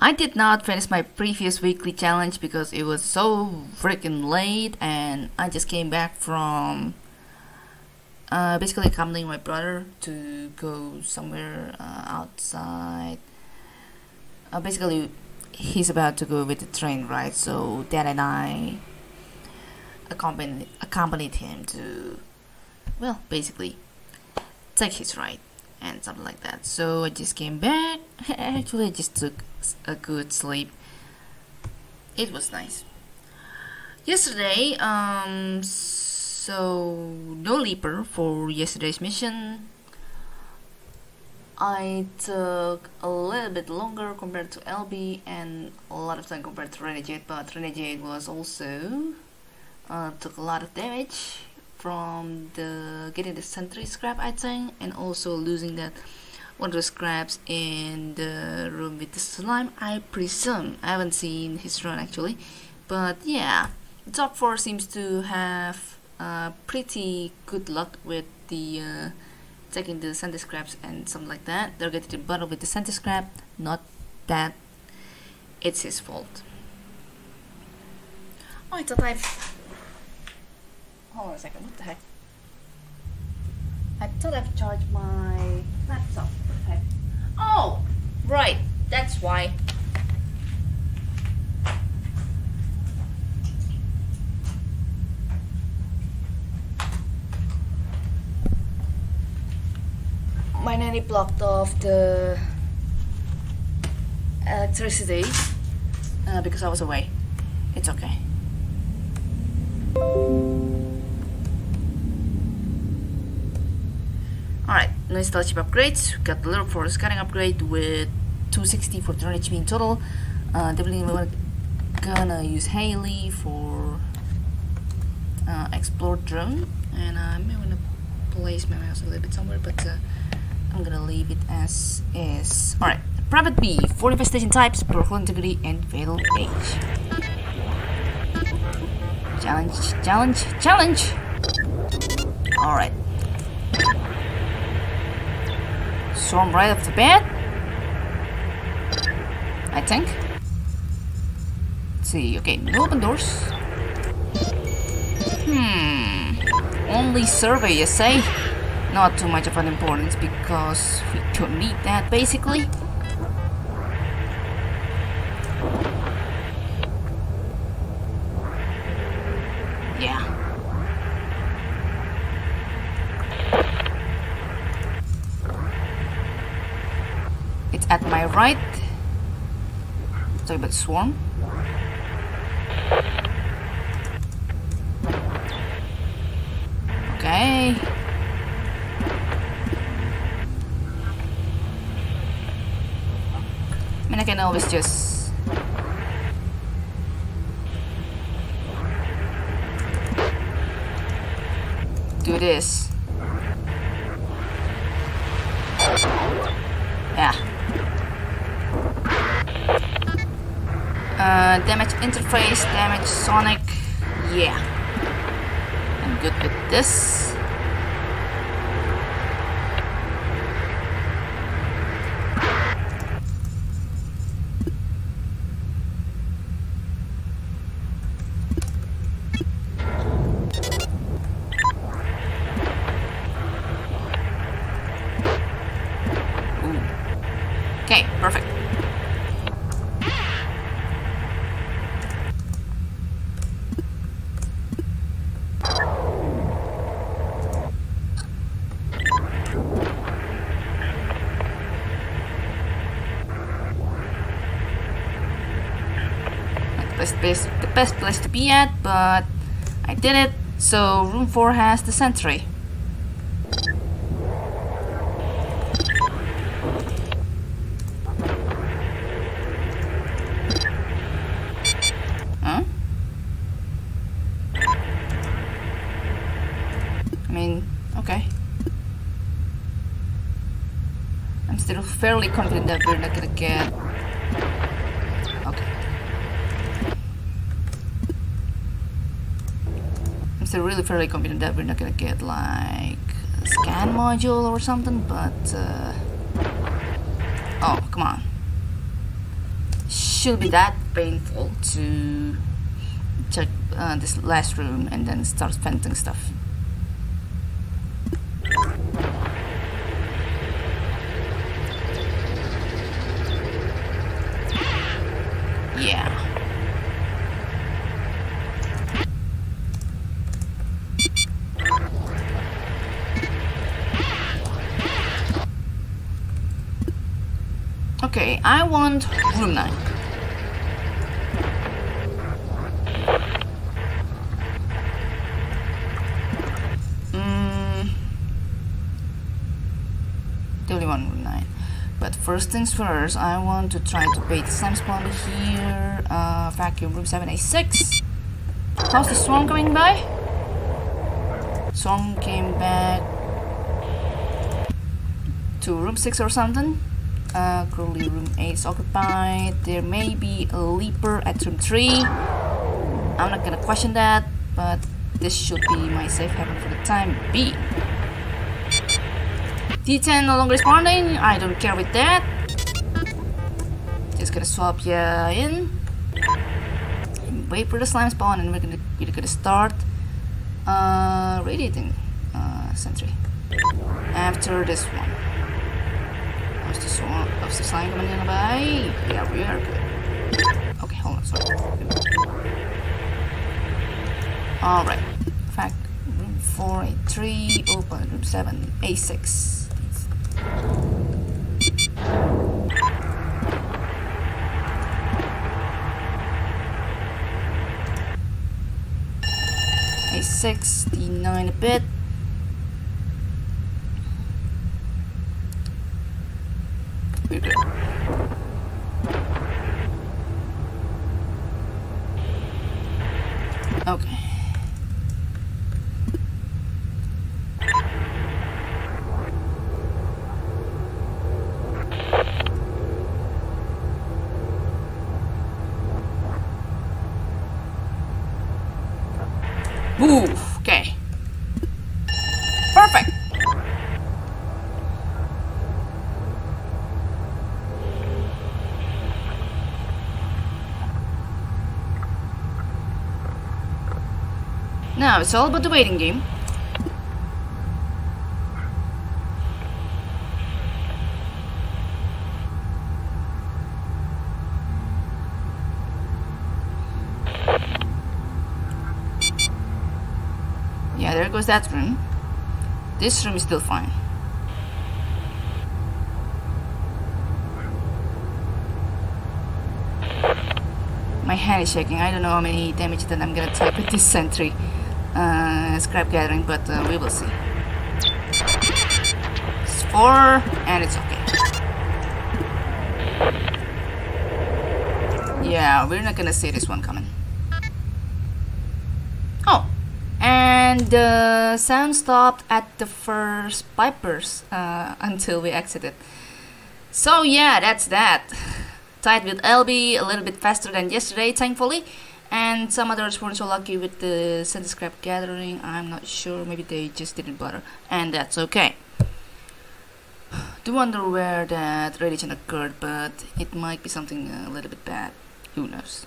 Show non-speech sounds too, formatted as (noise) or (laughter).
I did not finish my previous weekly challenge because it was so freaking late and I just came back from uh, basically accompanying my brother to go somewhere uh, outside. Uh, basically, he's about to go with the train, right? So dad and I accompanied, accompanied him to, well, basically take his ride and something like that. So I just came back. (laughs) Actually, I just took a good sleep. It was nice. Yesterday, um, so no leaper for yesterday's mission. I took a little bit longer compared to LB and a lot of time compared to RENEJADE, but RENEJADE was also uh, took a lot of damage from the getting the sentry scrap I think and also losing that one of the scraps in the room with the slime I presume. I haven't seen his run actually. But yeah top 4 seems to have uh, pretty good luck with the uh, taking the sentry scraps and something like that. They're getting the bottom with the sentry scrap. Not that it's his fault. Oh I thought I've hold on a second, what the heck? I thought I've charged my laptop. Heck? Oh, right, that's why. My nanny blocked off the electricity uh, because I was away. It's okay. Alright, let's touch upgrades. We got the little for scanning upgrade with 260 for 300 HP in total. Uh, definitely we're gonna use Haley for uh, explore drone, and I may wanna place my mouse a little bit somewhere, but uh, I'm gonna leave it as is. Alright, Private B, 4 infestation types, protocol integrity, and fatal age. Challenge, challenge, challenge! Alright. Storm right off the bat. I think. Let's see, okay, no open doors. Hmm. Only survey, you say? Not too much of an importance because we don't need that basically. at my right. Sorry about swarm. Okay. I mean, I can always just do this. Yeah. Uh, damage interface, damage sonic. Yeah. I'm good with this. Okay, perfect. Best, the best place to be at, but I did it, so room 4 has the sentry. Huh? I mean, okay. I'm still fairly confident that we're not gonna get still really fairly confident that we're not gonna get like a scan module or something, but uh, oh come on, should be that painful to check uh, this last room and then start venting stuff. Yeah. I want room 9. Mm, the only one room 9. But first things first, I want to try to bait the slime spawn here. Uh, vacuum room 786. How's the swarm coming by? Swarm came back to room 6 or something. Uh, currently room 8 is occupied. There may be a leaper at room 3. I'm not gonna question that, but this should be my safe haven for the time being. D10 no longer responding. I don't care with that. Just gonna swap you in. And wait for the slime spawn and we're gonna we're gonna start uh, radiating uh, sentry. After this one. How's the swarm of the slime coming in by? Yeah, we are good. Okay, hold on, sorry. Alright. Fact room 483, open room 7, A6. A sixty-nine a bit. Okay. Now it's all about the waiting game. Yeah, there goes that room. This room is still fine. My hand is shaking. I don't know how many damage that I'm gonna take with this sentry uh, scrap gathering, but uh, we will see. It's four, and it's okay. Yeah, we're not gonna see this one coming. Oh, and the sound stopped at the first pipers uh, (laughs) until we exited. So yeah, that's that. Tied with LB a little bit faster than yesterday, thankfully. And some others weren't so lucky with the sentry scrap gathering. I'm not sure. Maybe they just didn't bother, and that's okay. (sighs) Do wonder where that radiation occurred, but it might be something a little bit bad. Who knows?